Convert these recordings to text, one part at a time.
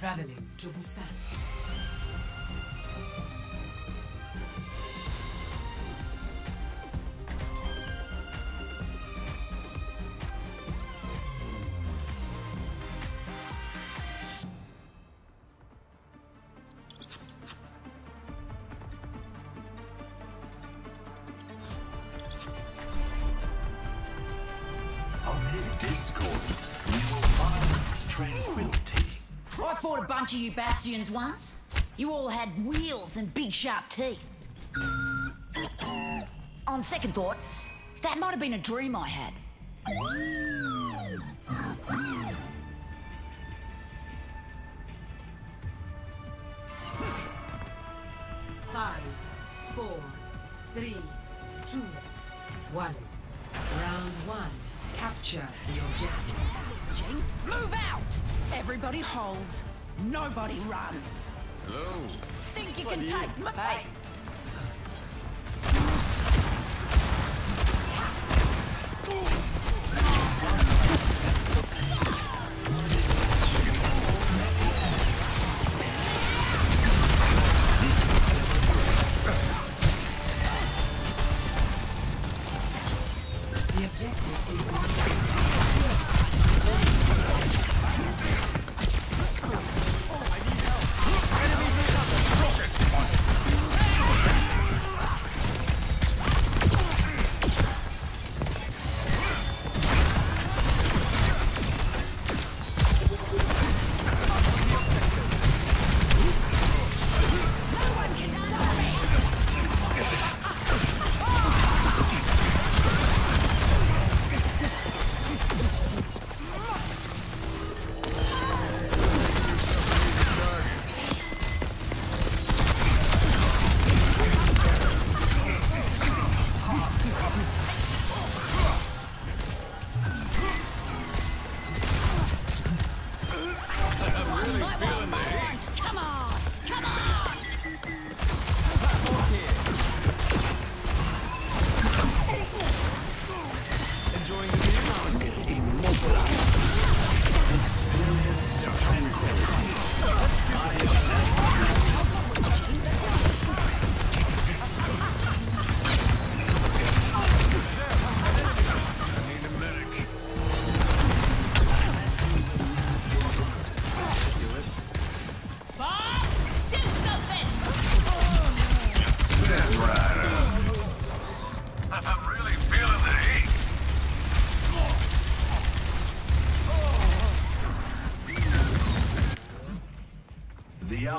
traveling to Busan. Fought a bunch of you bastions once. You all had wheels and big sharp teeth. On second thought, that might have been a dream I had. Five, four, three, two, one. Round one. Capture the objective. Move out! Everybody holds, nobody runs. Hello. Think you can take me? Hey.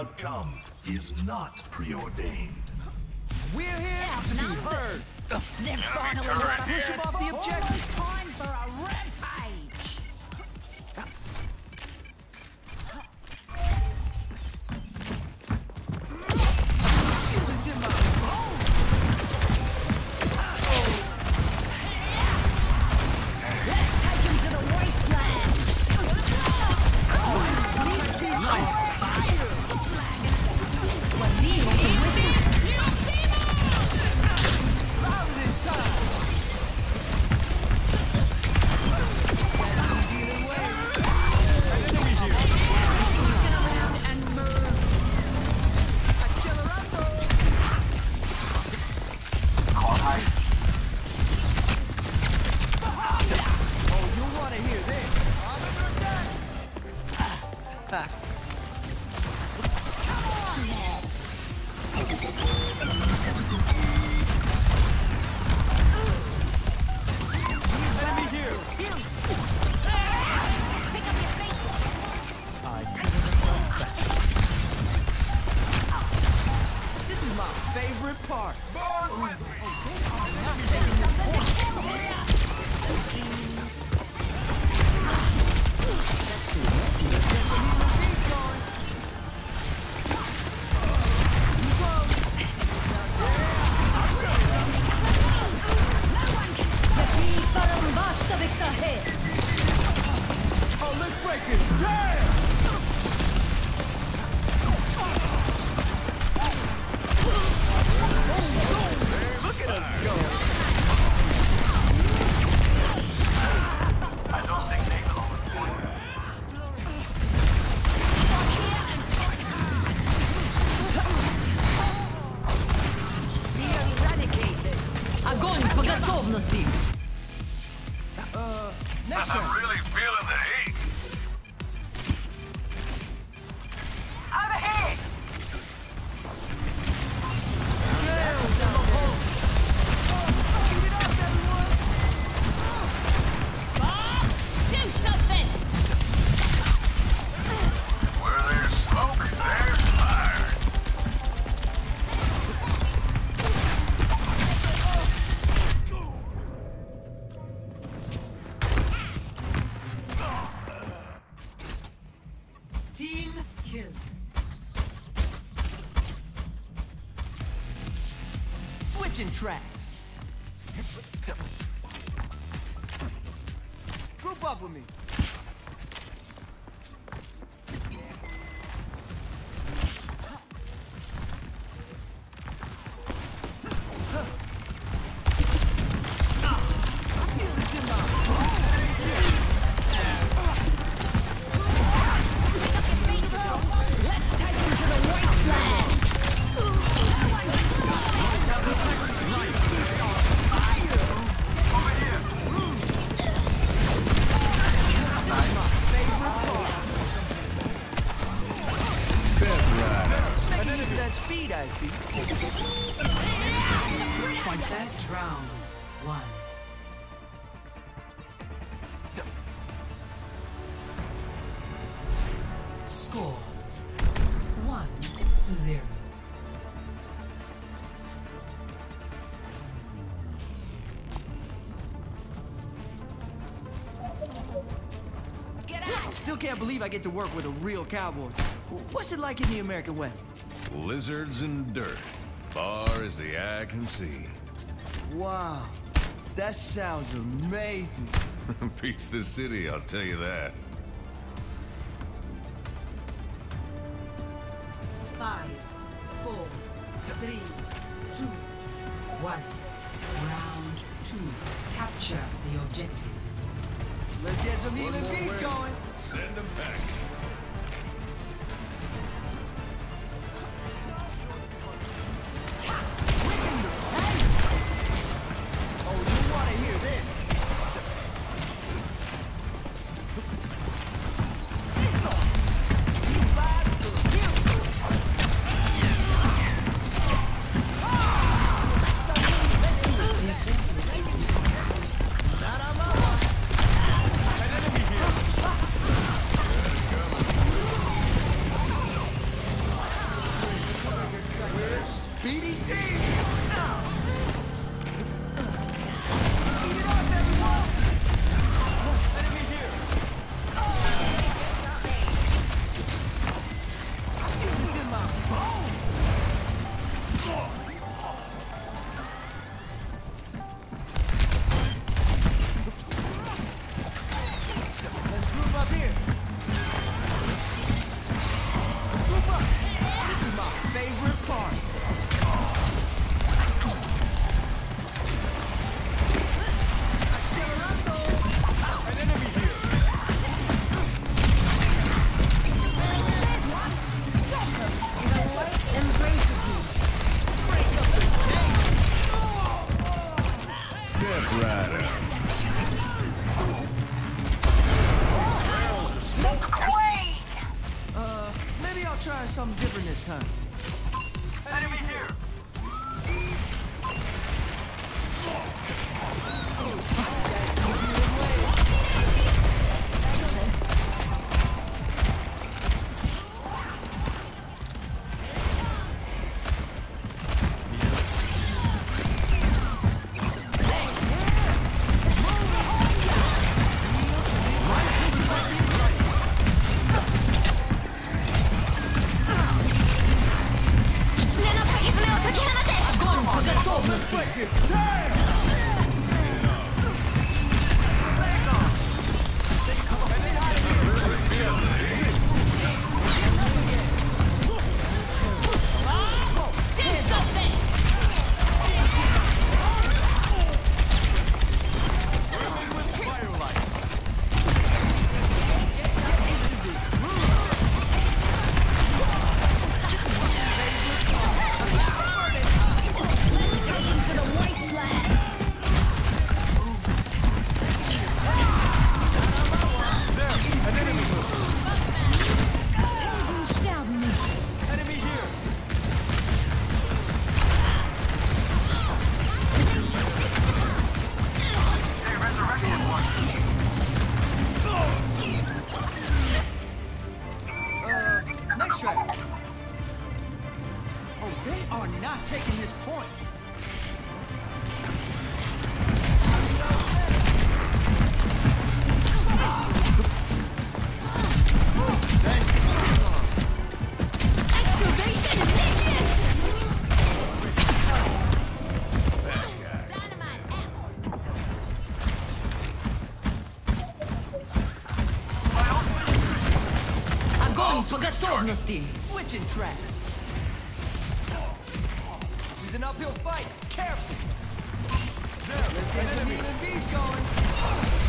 Outcome is not preordained. We're here to be heard. They're finally turret push here. off the objective. bar! Bar Switching tracks. Group up with me. First round. One. Score. One to zero. Still can't believe I get to work with a real cowboy. What's it like in the American West? Lizards and dirt, far as the eye can see. Wow, that sounds amazing. Beats the city, I'll tell you that. Five, four, three, two, one. Round two. Capture the objective. Let's get some healing beats going. Send them back. Try something different this time. Amnesty. Switching track. This is an uphill fight. Careful. There, there's an going.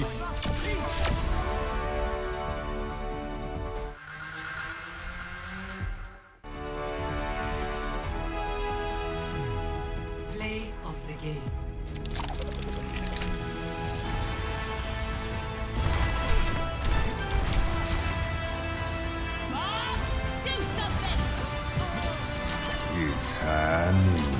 Life. Play of the game. Mom, do something! It's high noon.